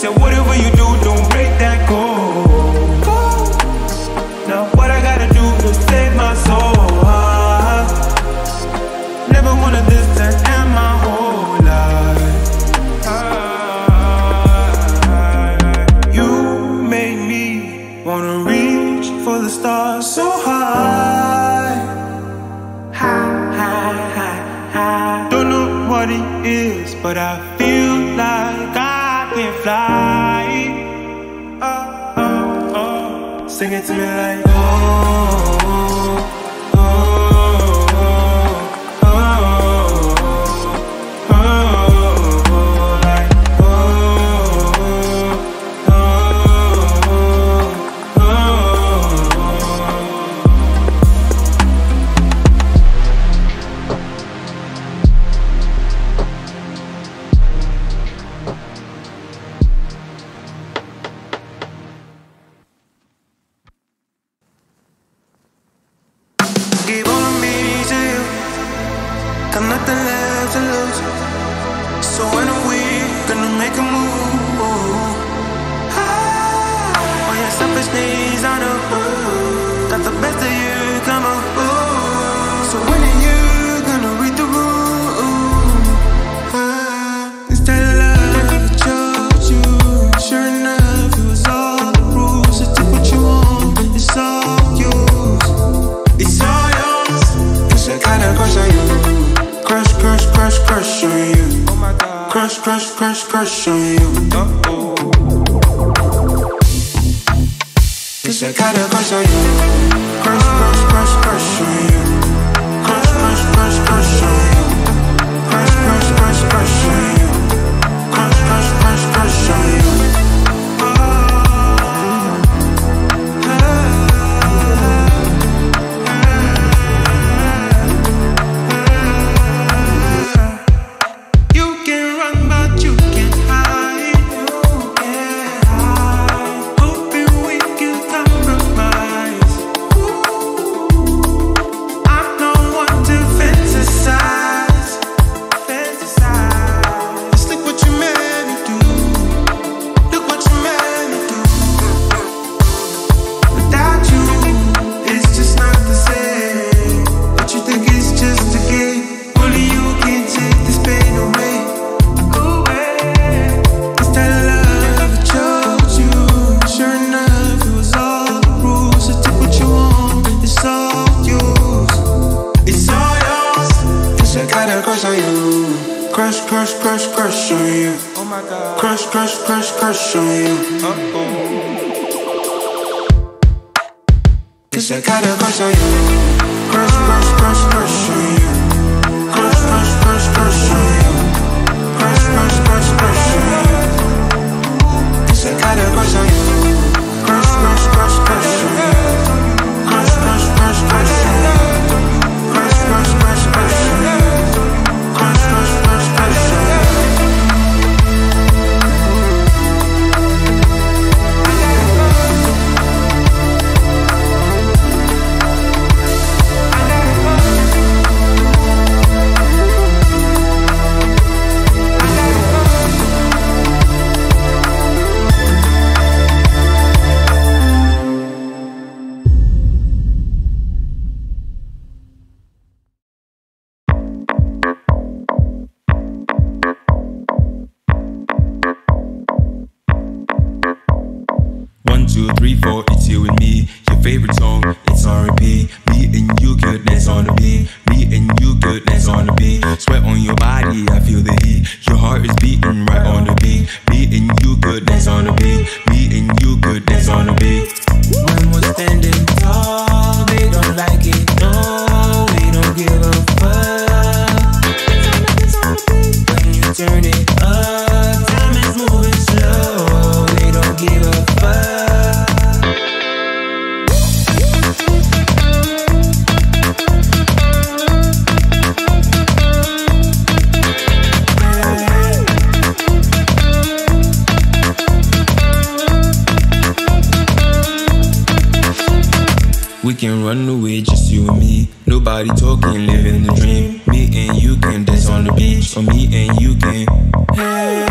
said, whatever you do, give it to me like crush, crush, crush, crush on you. Cause I got a crush on you. Crush, crush. So me and you can. Hey.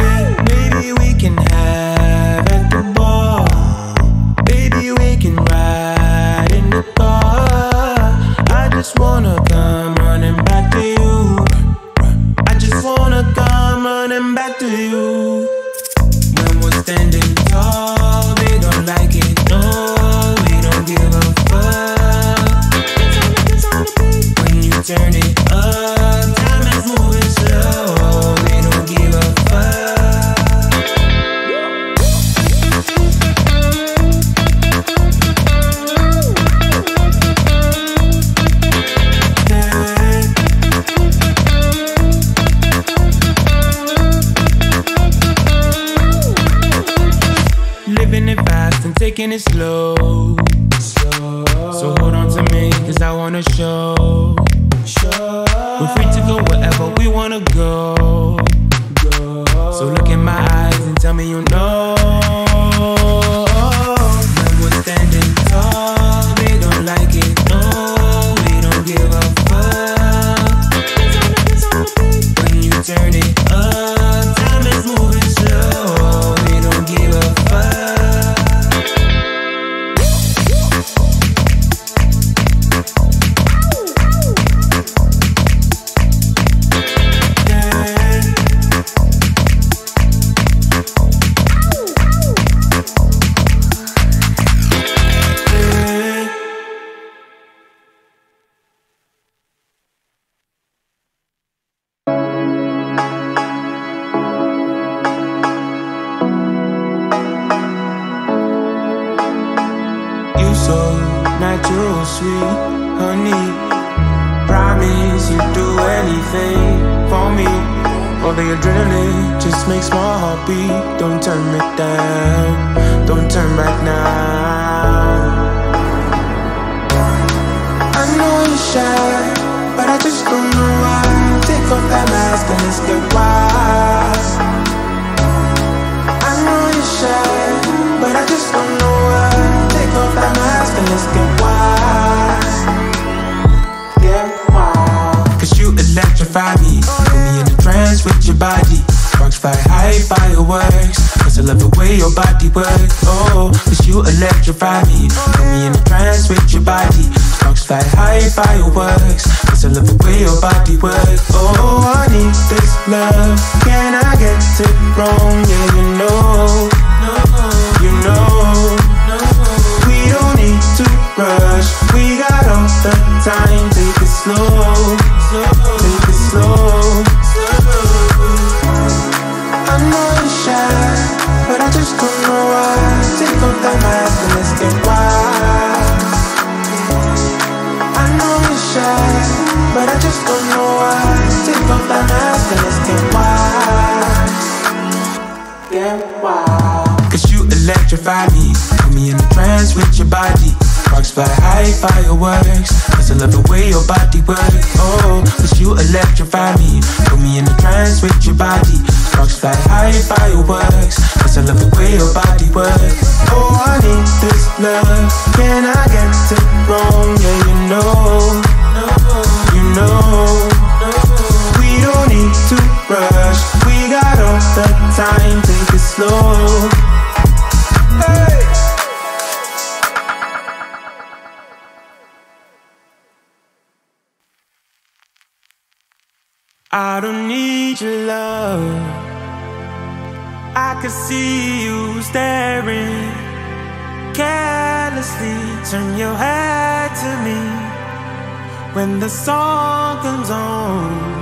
Cause you electrify me. Put me in a trance with your body. Sparks fly high, fireworks. Cause I love the way your body works. Oh, cause you electrify me. Put me in a trance with your body. Sparks fly high, fireworks. Cause I love the way your body works. Oh, I need this love. Can I get it wrong? Yeah, you know. You know. We don't need to run time, take it slow. I don't need your love. I can see you staring. Carelessly turn your head to me when the song comes on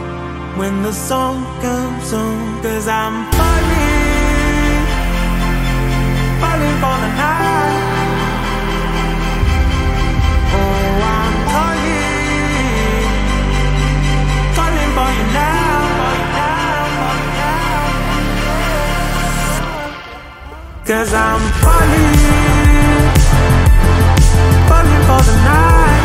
when the song comes on. Cause I'm falling, falling for the night. Oh, I'm calling, calling for you now. Cause I'm falling, falling for the night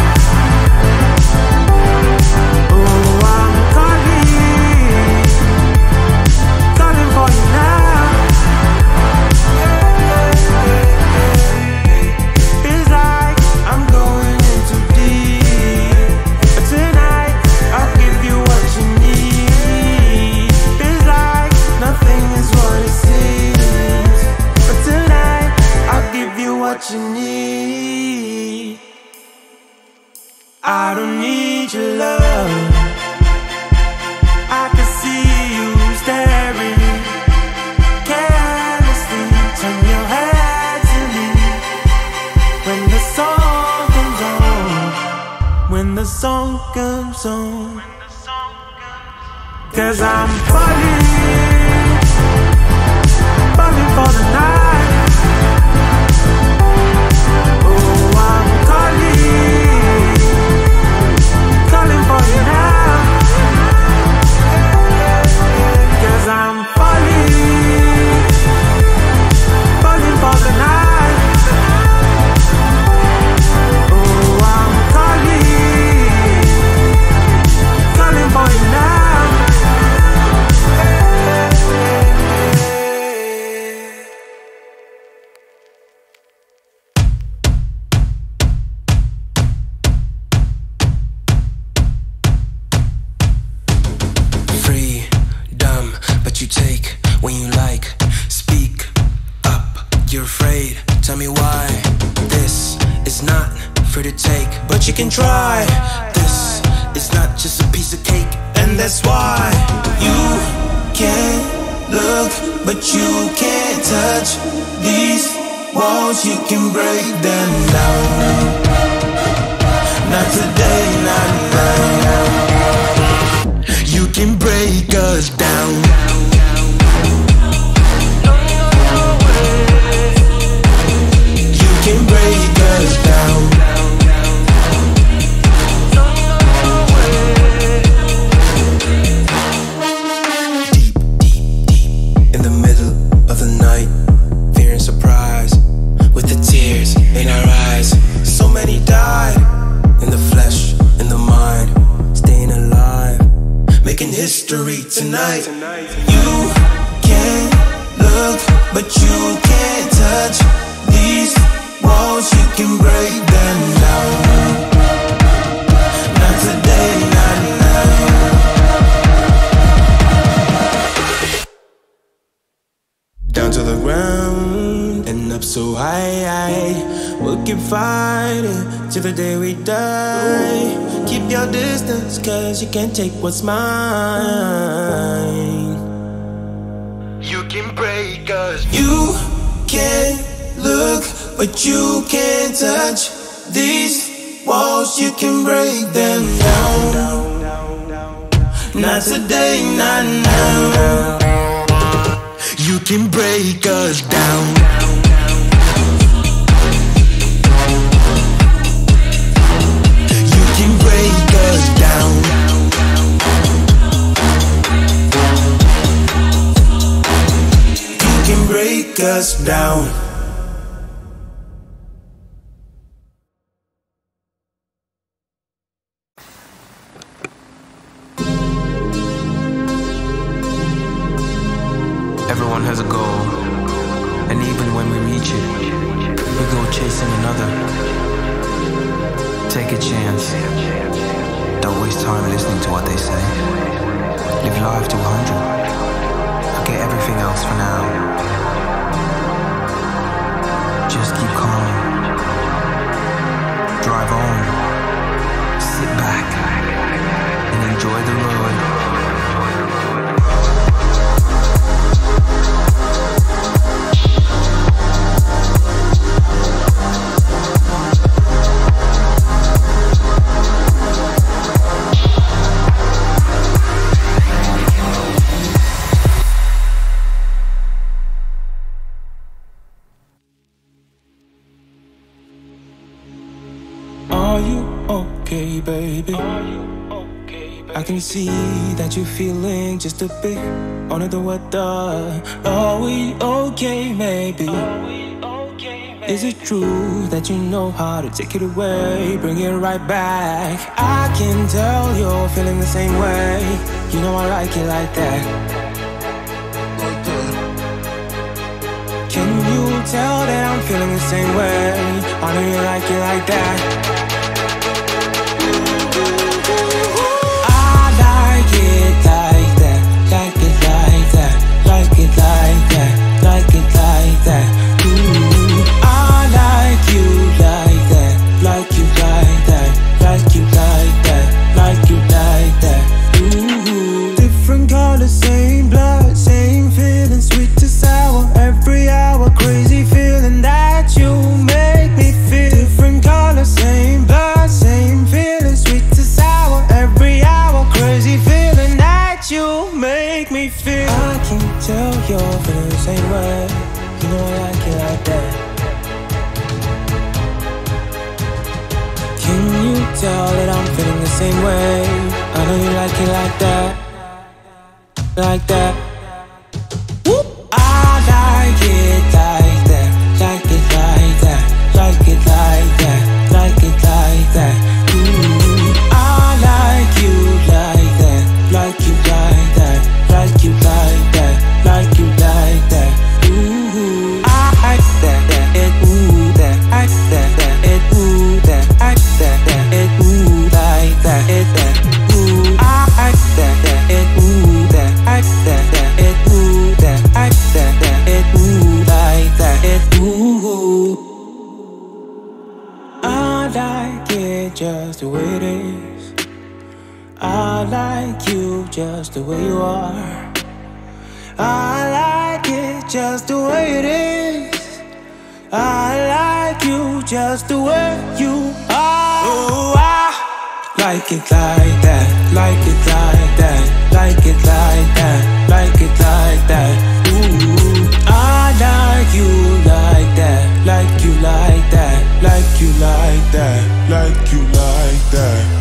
touch these walls. You can break them down. Not today, not now. You can break us down. Tonight. You can look, but you can't touch these walls. You can break them down. Not today, not now. Down to the ground and up so high. We'll keep fighting till the day we die. Your distance, cause you can't take what's mine. You can break us. You can look, but you can't touch these walls. You can break them down. Not today, not now. You can break us down. Us down. That you're feeling just a bit under the weather. Are we okay, maybe? Is it true that you know how to take it away, bring it right back? I can tell you're feeling the same way. You know I like it like that. Can you tell that I'm feeling the same way? I know you like it like that. like that, like that. you are. I like it just the way it is. I like you just the way you are. Ooh, I like it like that, like it like that, like it like that, like it like that. Ooh, I like you like that, like you like that, like you like that, like you like that.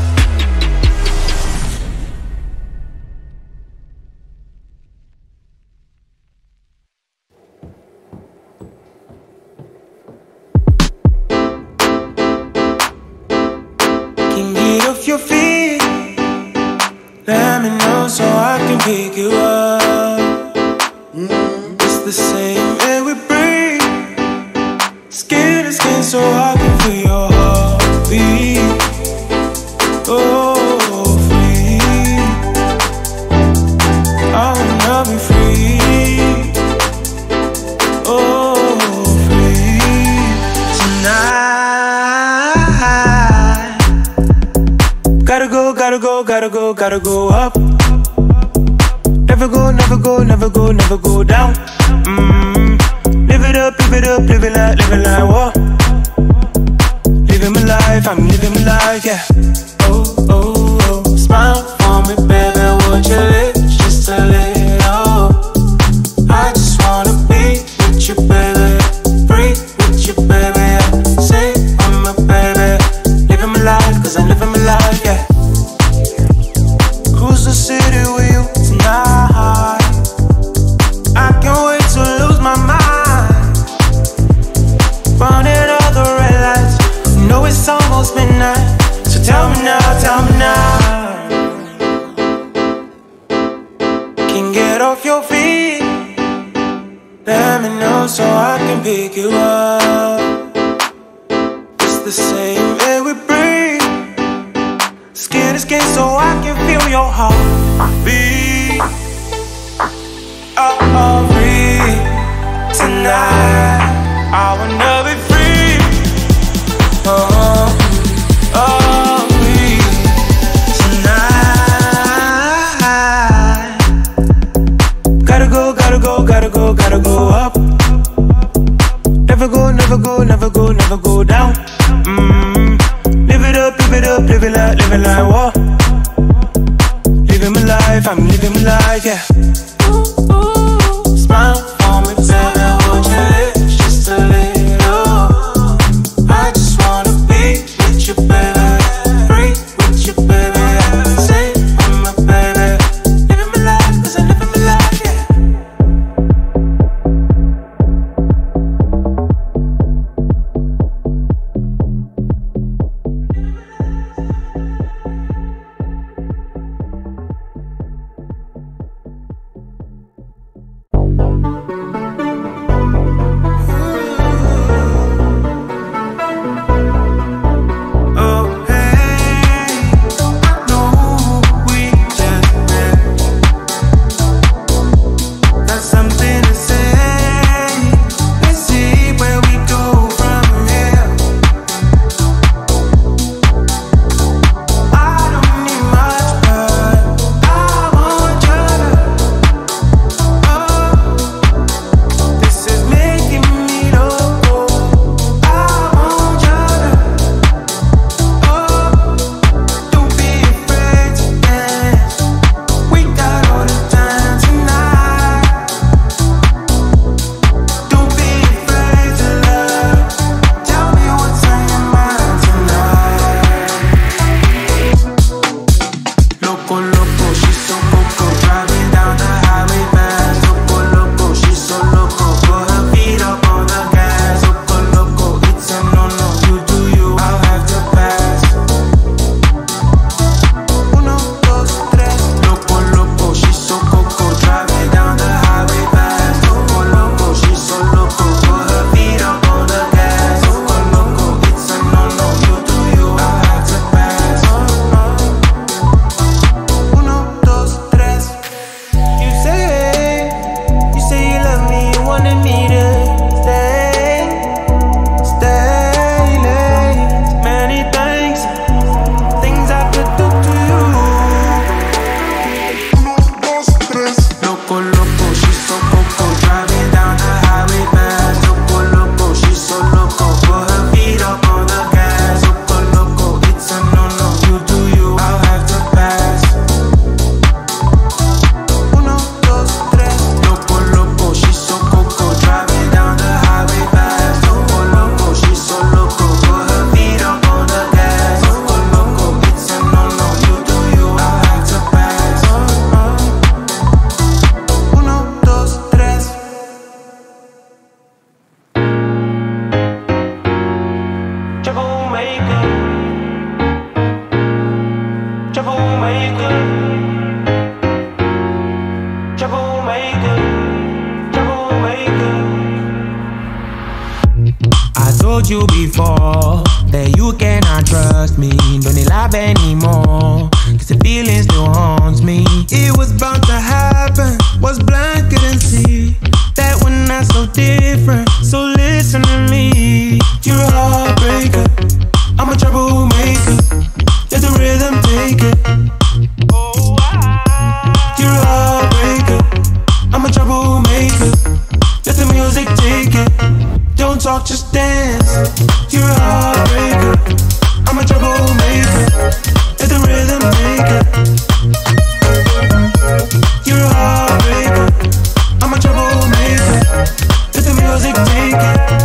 make it.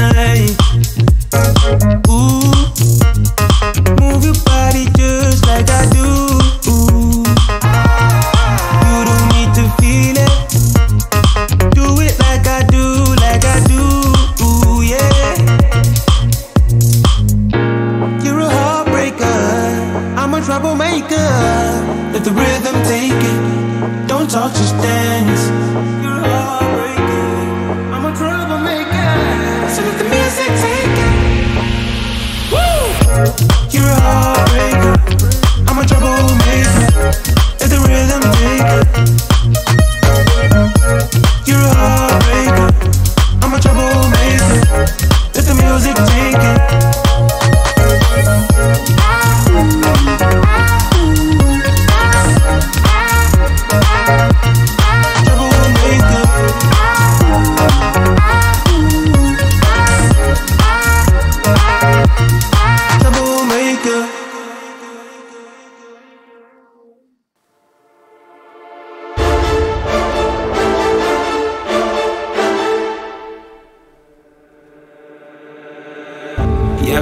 night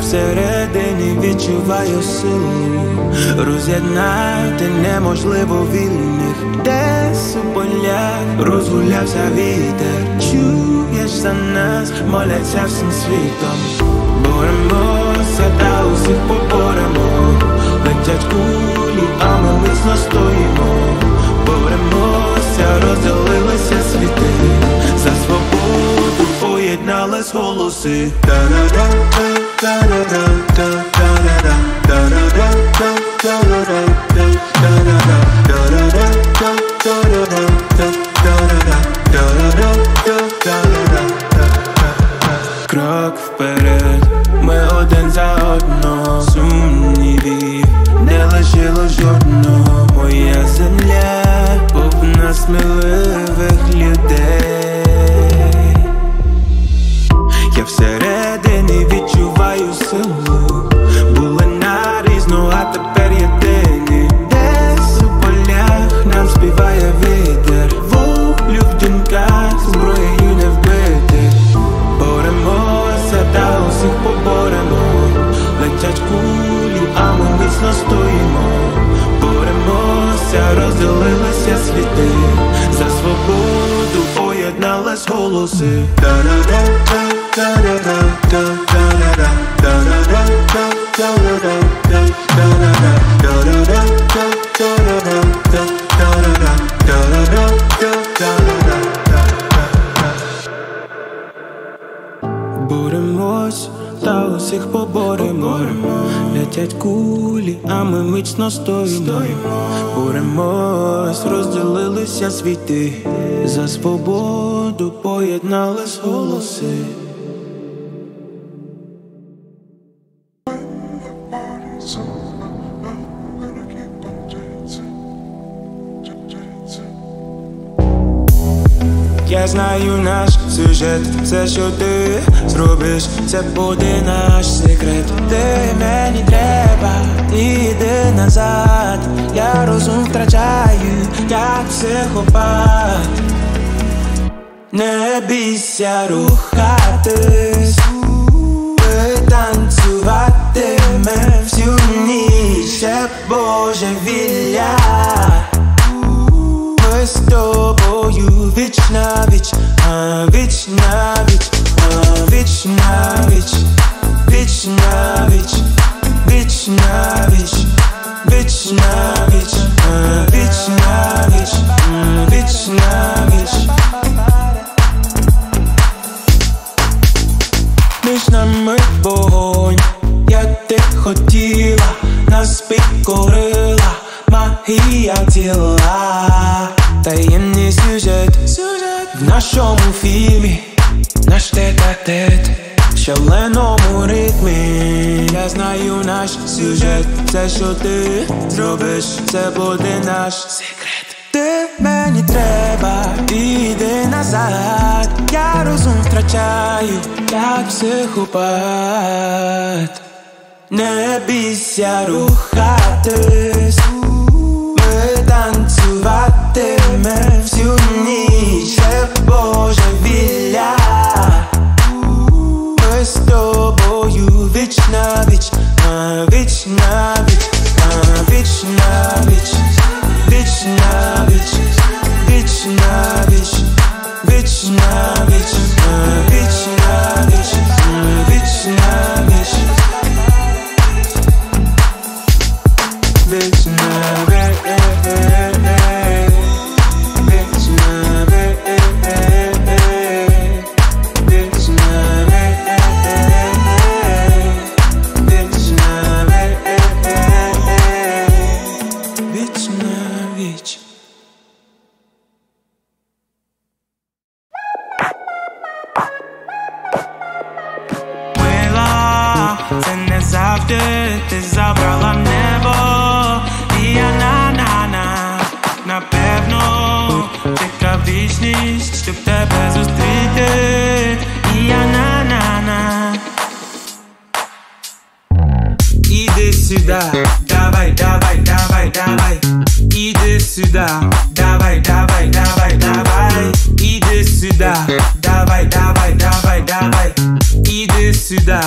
всередині відчуваю силу, роз'єднати неможливо вільних, десь у полях розгулявся вітер, чуєш за нас, моляться всім світом, боремося та усіх поборемо, летять кулі, а ми міцно стоїмо, боремося, розділилися світи, за свободу поєднались голоси. Та-да-да-да Крок вперед, ми один за одного. Сумнівів не лишило жодного. Моя земля повна сміливість Боремось, та усіх поборемо, летять кулі, а ми міцно стоїмо. Боремось, розділилися світи за свободу. Гнались голоси. Я знаю наш сюжет, все, що ти зробиш, це буде наш секрет. Ти мені треба, ти йди назад, я розум втрачаю, як психопат не бійся рухатись, ми танцюватиме всю ніч е, Боже вілля, ми з тобою вічна. Таємний сюжет, в нашому фільмі, наш тет-а-тет. В шаленому ритмі. Я знаю наш сюжет, все, що ти зробиш, це буде наш секрет. Ти мені треба, іди назад, я розум втрачаю, як психопат. Не бійся рухатись, ми танцюватиме всю ніч, це божевілля. Ми з тобою віч на віч, а віч на віч, а віч на віч, віч на віч, віч на віч, віч Іди сюда, давай, давай, давай, давай Иди сюда, давай, давай, давай, давай Иди сюда, давай, давай, давай, давай Иди сюди,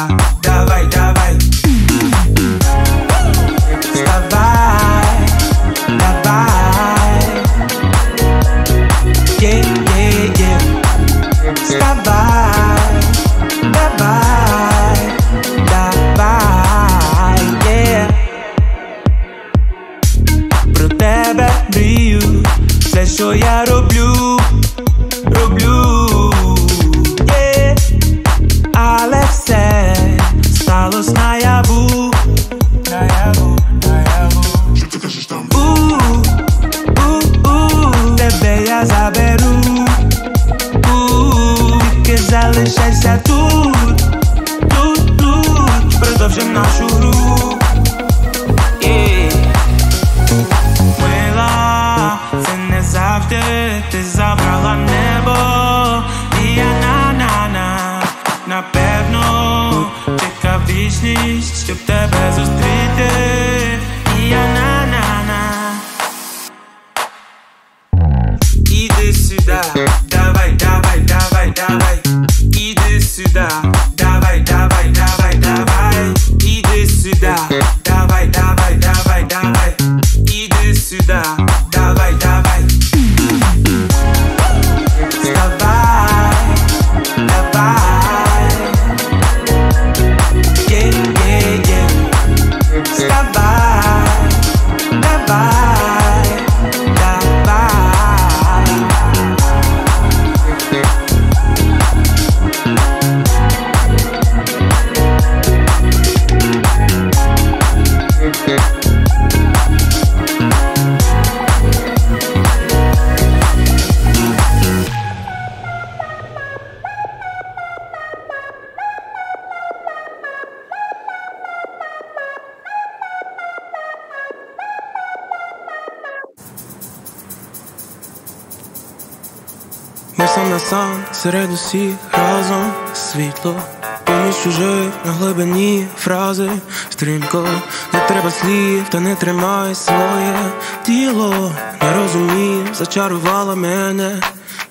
сам серед усіх разом. Світло, поміж чужих на глибині фрази. Стрімко, не треба слів, та не тримай своє тіло, не розумів, зачарувала мене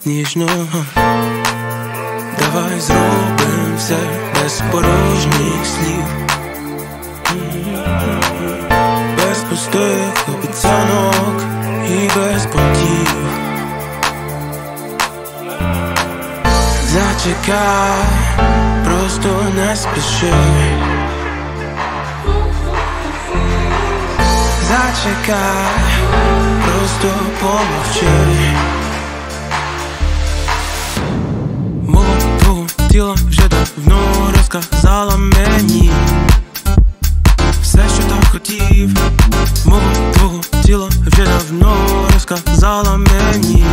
ніжно. Давай зробим все без порожніх слів, без пустих обіцянок і без понтів Зачекай, просто не спіши. Зачекай, просто помовчи. Мого тіло, вже давно розказала мені. Все, що там хотів, мого твого тіла вже давно розказала мені.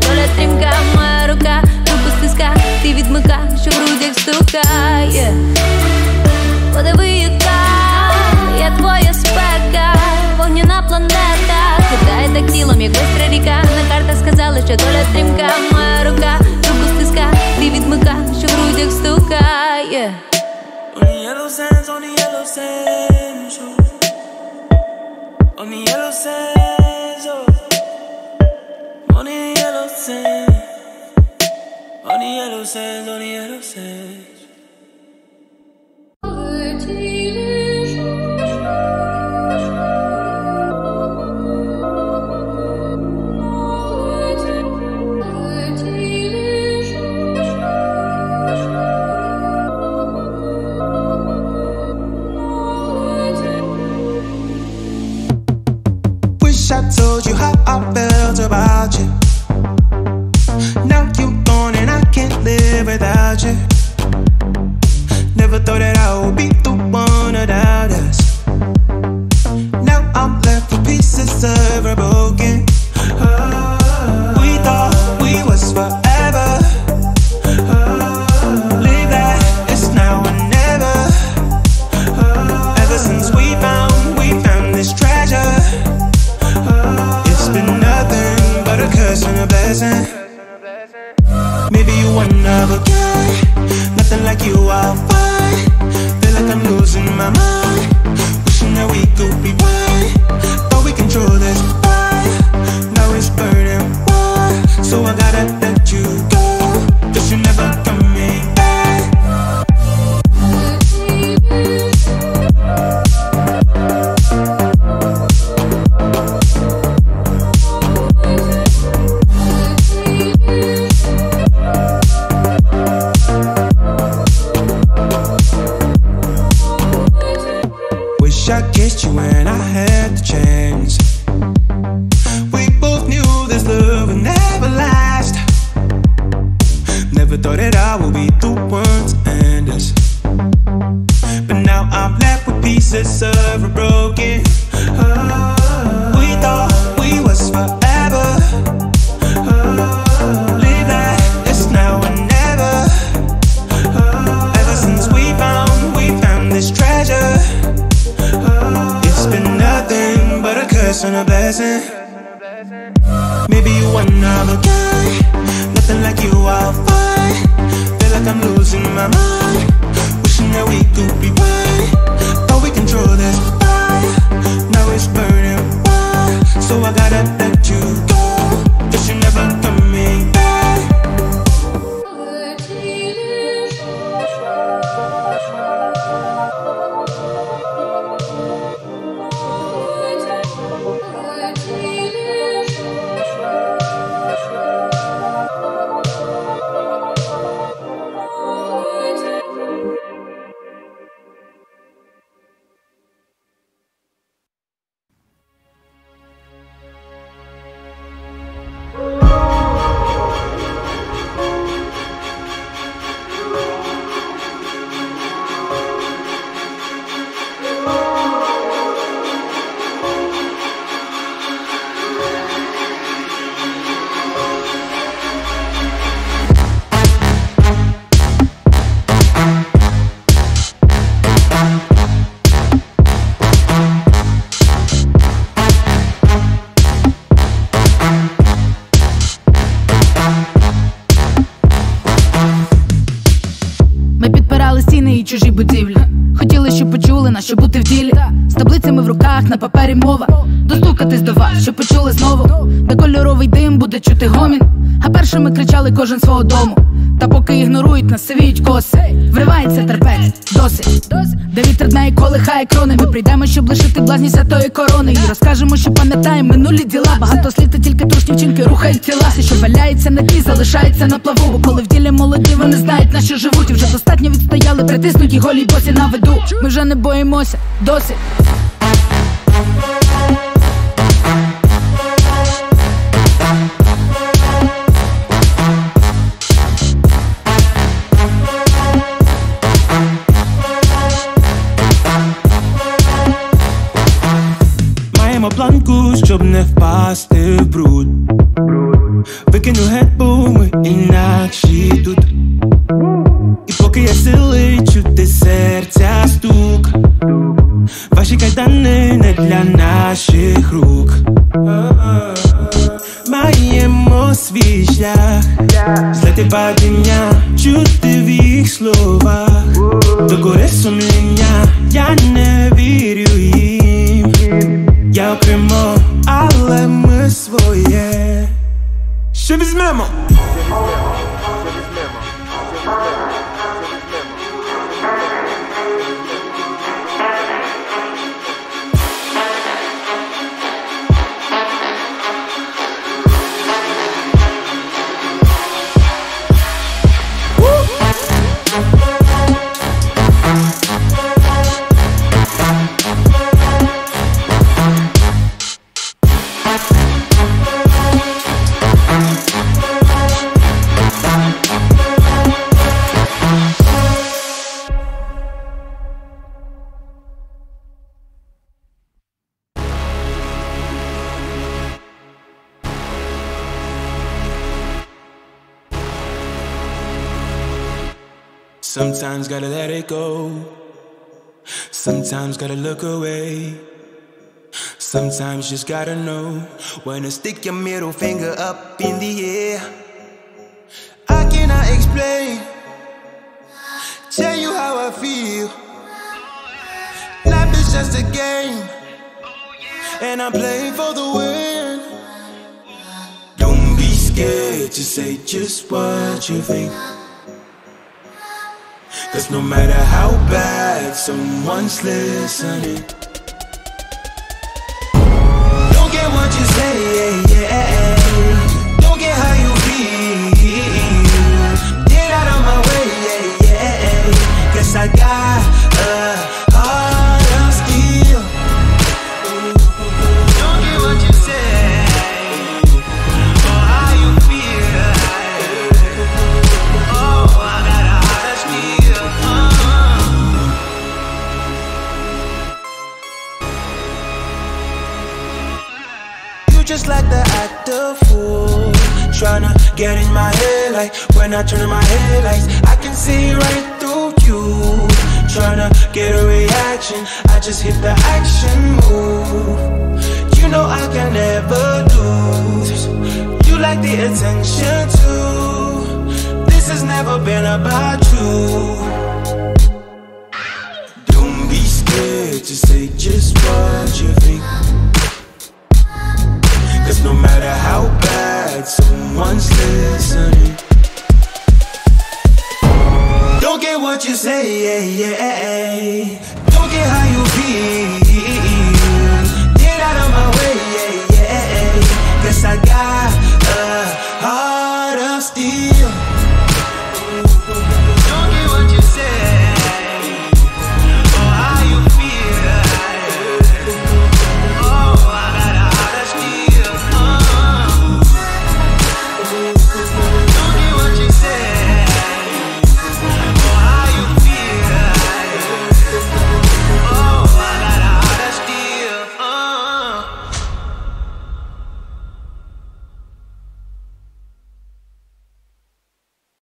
доля стрімка, моя рука, руку стиска, ти відмика, що в грудях стукає. Подиви, яка я твоя спека, вогняна планета, кидаєте тілом, як бистра ріка. На картах сказали, що доля стрімка, моя рука, руку стиска, ти відмика, що в грудях стукає. On the yellow sand, sands. On the yellow sands, on the yellow sands. З в руках, на папері мова. Достукатись до вас, щоб почули знову. Де кольоровий дим буде чути гомін. А першими кричали кожен свого дому. Та поки ігнорують нас, сивіють коси. Вривається терпець, досить. Де вітер дна колихає крони. Ми прийдемо, щоб лишити блазні святої корони. І розкажемо, що пам'ятаємо минулі діла. Багато слід, та тільки трушні вчинки рухають тіла. Все, що валяється на тлі, залишається на плаву. Бо коли в ділі молоді, вони знають, на що живуть. І вже достатньо відстояли, притиснуті голі босі на виду. Ми вже не боїмося, досить. Планку, щоб не впасти в бруд. Викину геть, ми інакші тут. І поки є сили чути серця стук. Ваші кайдани не для наших рук. Маємо свій шлях, злети падіння, чути в їх словах, до гори сумління, я не вірю їм. Я окремо, але ми своє. Ще візьмемо. Sometimes gotta let it go. Sometimes gotta look away. Sometimes just gotta know when to stick your middle finger up in the air. I cannot explain, tell you how I feel. Life is just a game, and I'm playing for the win. Don't be scared to say just what you think. Cause no matter how bad someone's listening, don't get what you say, yeah, yeah. Don't get how you feel. Get out of my way, yeah, yeah. Guess I got I turn my